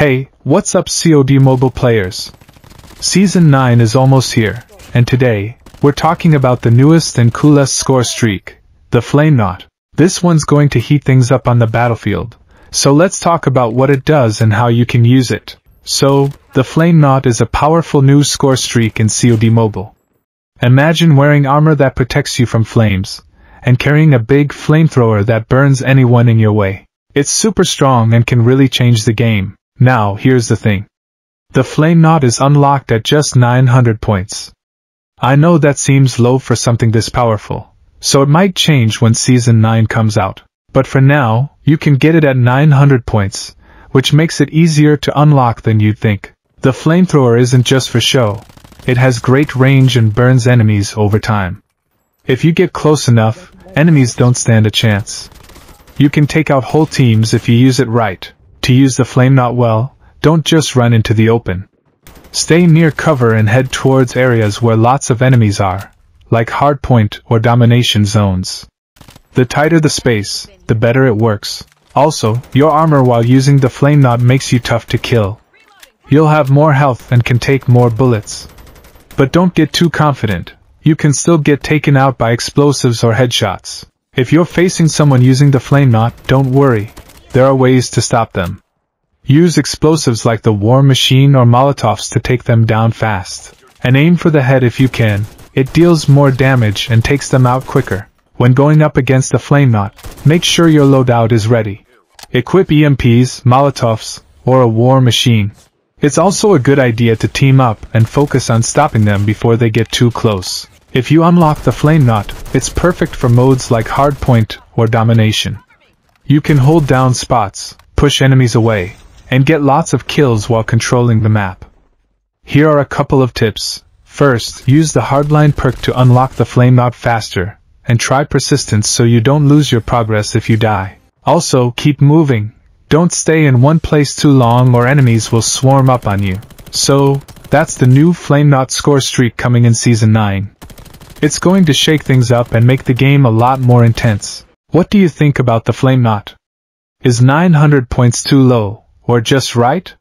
Hey, what's up COD mobile players? Season 9 is almost here, and today, we're talking about the newest and coolest score streak, the Flamenaut. This one's going to heat things up on the battlefield, so let's talk about what it does and how you can use it. So, the Flamenaut is a powerful new score streak in COD Mobile. Imagine wearing armor that protects you from flames, and carrying a big flamethrower that burns anyone in your way. It's super strong and can really change the game. Now, here's the thing. The Flamenaut is unlocked at just 900 points. I know that seems low for something this powerful, so it might change when Season 9 comes out. But for now, you can get it at 900 points, which makes it easier to unlock than you'd think. The flamethrower isn't just for show. It has great range and burns enemies over time. If you get close enough, enemies don't stand a chance. You can take out whole teams if you use it right. To use the flamenaut well, don't just run into the open. Stay near cover and head towards areas where lots of enemies are, like hardpoint or domination zones. The tighter the space, the better it works. Also, your armor while using the flamenaut makes you tough to kill. You'll have more health and can take more bullets. But don't get too confident. You can still get taken out by explosives or headshots. If you're facing someone using the flamenaut, don't worry. There are ways to stop them. Use explosives like the War Machine or Molotovs to take them down fast. And aim for the head if you can. It deals more damage and takes them out quicker. When going up against a flamenaut, make sure your loadout is ready. Equip EMPs, Molotovs, or a war machine. It's also a good idea to team up and focus on stopping them before they get too close. If you unlock the flamenaut, it's perfect for modes like hardpoint or domination. You can hold down spots, push enemies away, and get lots of kills while controlling the map. Here are a couple of tips. First, use the hardline perk to unlock the flamenaut faster, and try persistence so you don't lose your progress if you die. Also, keep moving. Don't stay in one place too long or enemies will swarm up on you. So, that's the new Flamenaut score streak coming in Season 9. It's going to shake things up and make the game a lot more intense. What do you think about the Flamenaut? Is 900 points too low, or just right?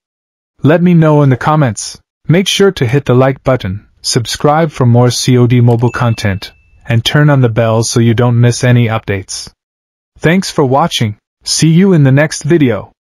Let me know in the comments. Make sure to hit the like button, subscribe for more COD mobile content, and turn on the bell so you don't miss any updates. Thanks for watching. See you in the next video.